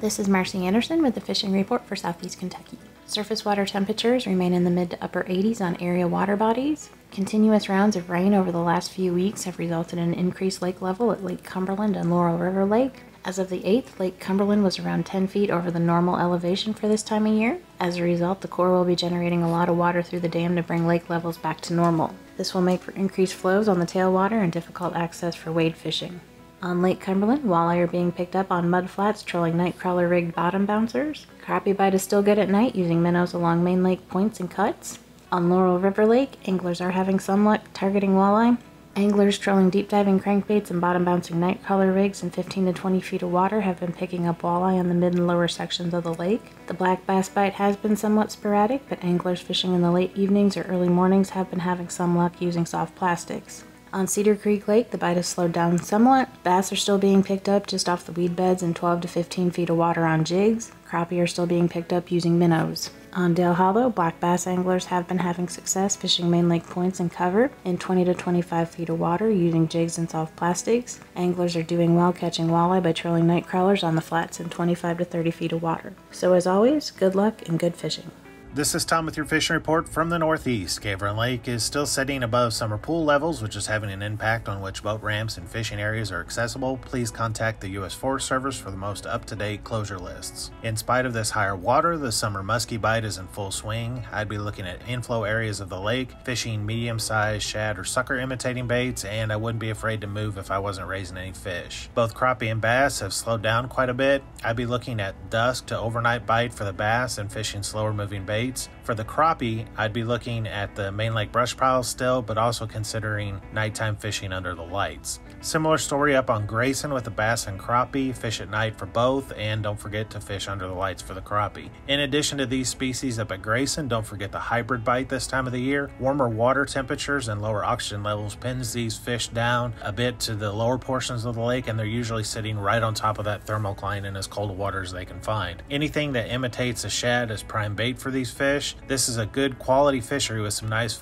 This is Marcy Anderson with the Fishing Report for Southeast Kentucky. Surface water temperatures remain in the mid to upper 80s on area water bodies. Continuous rounds of rain over the last few weeks have resulted in increased lake level at Lake Cumberland and Laurel River Lake. As of the 8th, Lake Cumberland was around 10 feet over the normal elevation for this time of year. As a result, the Corps will be generating a lot of water through the dam to bring lake levels back to normal. This will make for increased flows on the tailwater and difficult access for wade fishing. On Lake Cumberland, walleye are being picked up on mud flats trolling nightcrawler rigged bottom bouncers. Crappie bite is still good at night using minnows along main lake points and cuts. On Laurel River Lake, anglers are having some luck targeting walleye. Anglers trolling deep diving crankbaits and bottom bouncing nightcrawler rigs in 15 to 20 feet of water have been picking up walleye on the mid and lower sections of the lake. The black bass bite has been somewhat sporadic, but anglers fishing in the late evenings or early mornings have been having some luck using soft plastics. On Cedar Creek Lake, the bite has slowed down somewhat. Bass are still being picked up just off the weed beds in 12 to 15 feet of water on jigs. Crappie are still being picked up using minnows. On Dale Hollow, black bass anglers have been having success fishing main lake points and cover in 20 to 25 feet of water using jigs and soft plastics. Anglers are doing well catching walleye by trolling night crawlers on the flats in 25 to 30 feet of water. So as always, good luck and good fishing. This is Tom with your fishing report from the Northeast. Cave Run Lake is still sitting above summer pool levels, which is having an impact on which boat ramps and fishing areas are accessible. Please contact the U.S. Forest Service for the most up to date closure lists. In spite of this higher water, the summer muskie bite is in full swing. I'd be looking at inflow areas of the lake, fishing medium sized shad or sucker imitating baits, and I wouldn't be afraid to move if I wasn't raising any fish. Both crappie and bass have slowed down quite a bit. I'd be looking at dusk to overnight bite for the bass and fishing slower moving baits For the crappie, I'd be looking at the main lake brush piles still, but also considering nighttime fishing under the lights. Similar story up on Grayson with the bass and crappie. Fish at night for both, and don't forget to fish under the lights for the crappie. In addition to these species up at Grayson, don't forget the hybrid bite this time of the year. Warmer water temperatures and lower oxygen levels pins these fish down a bit to the lower portions of the lake, and they're usually sitting right on top of that thermocline in as cold water as they can find. Anything that imitates a shad is prime bait for these fish. This is a good quality fishery with some nice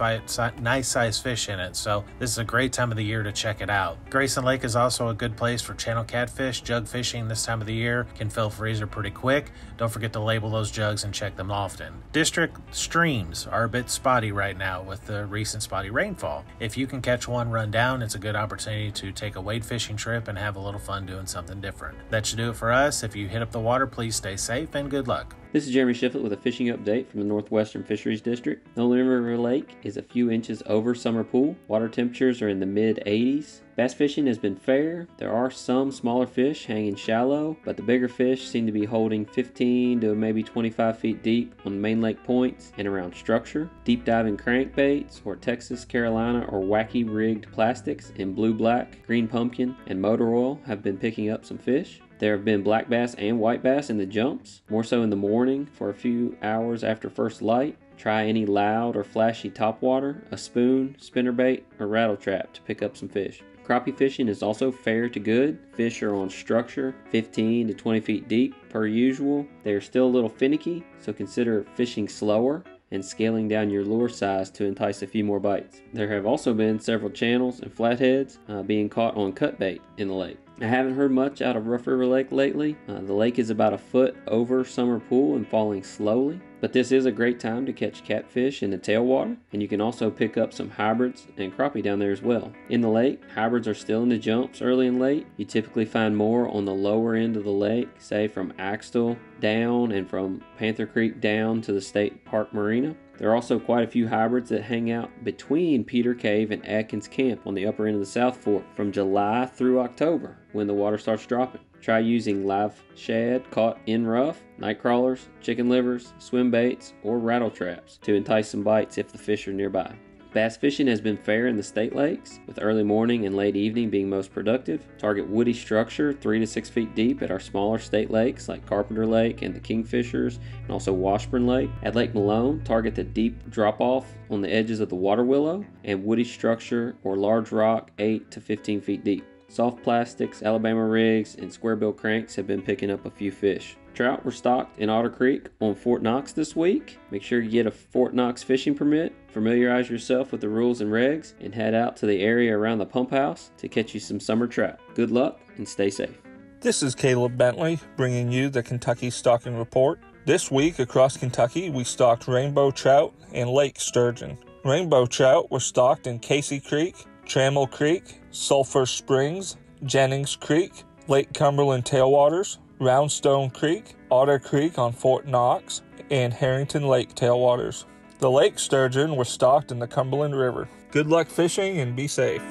nice size fish in it, so this is a great time of the year to check it out. Grayson Lake is also a good place for channel catfish. Jug fishing this time of the year can fill freezer pretty quick. Don't forget to label those jugs and check them often. District streams are a bit spotty right now with the recent spotty rainfall. If you can catch one run down, it's a good opportunity to take a wade fishing trip and have a little fun doing something different. That should do it for us. If you hit up the water, please stay safe and good luck. This is Jeremy Shiflett with a fishing update from the Northwestern Fisheries District. Nolin River Lake is a few inches over summer pool. Water temperatures are in the mid 80s. Bass fishing has been fair. There are some smaller fish hanging shallow, but the bigger fish seem to be holding 15 to maybe 25 feet deep on main lake points and around structure. Deep diving crankbaits or Texas, Carolina, or wacky rigged plastics in blue black, green pumpkin, and motor oil have been picking up some fish. There have been black bass and white bass in the jumps, more so in the morning for a few hours after first light. Try any loud or flashy topwater, a spoon, spinnerbait, or rattle trap to pick up some fish. Crappie fishing is also fair to good. Fish are on structure 15 to 20 feet deep per usual. They are still a little finicky, so consider fishing slower and scaling down your lure size to entice a few more bites. There have also been several channels and flatheads uh, being caught on cut bait in the lake. I haven't heard much out of Rough River Lake lately. Uh, the lake is about a foot over summer pool and falling slowly. But this is a great time to catch catfish in the tailwater, and you can also pick up some hybrids and crappie down there as well. In the lake, hybrids are still in the jumps early and late. You typically find more on the lower end of the lake, say from Axtell down and from Panther Creek down to the State Park Marina. There are also quite a few hybrids that hang out between Peter Cave and Atkins Camp on the upper end of the South Fork from July through October when the water starts dropping. Try using live shad caught in rough, night crawlers, chicken livers, swim baits, or rattle traps to entice some bites if the fish are nearby. Bass fishing has been fair in the state lakes, with early morning and late evening being most productive. Target woody structure 3 to 6 feet deep at our smaller state lakes like Carpenter Lake and the Kingfishers, and also Washburn Lake. At Lake Malone, target the deep drop off on the edges of the water willow and woody structure or large rock 8 to 15 feet deep. Soft plastics, Alabama rigs, and square bill cranks have been picking up a few fish. Trout were stocked in Otter Creek on Fort Knox this week. Make sure you get a Fort Knox fishing permit, familiarize yourself with the rules and regs, and head out to the area around the pump house to catch you some summer trout. Good luck and stay safe. This is Caleb Bentley bringing you the Kentucky Stocking Report. This week across Kentucky, we stocked rainbow trout and lake sturgeon. Rainbow trout were stocked in Casey Creek, Trammell Creek, Sulphur Springs, Jennings Creek, Lake Cumberland tailwaters, Roundstone Creek, Otter Creek on Fort Knox, and Herrington Lake tailwaters. The lake sturgeon were stocked in the Cumberland River. Good luck fishing and be safe.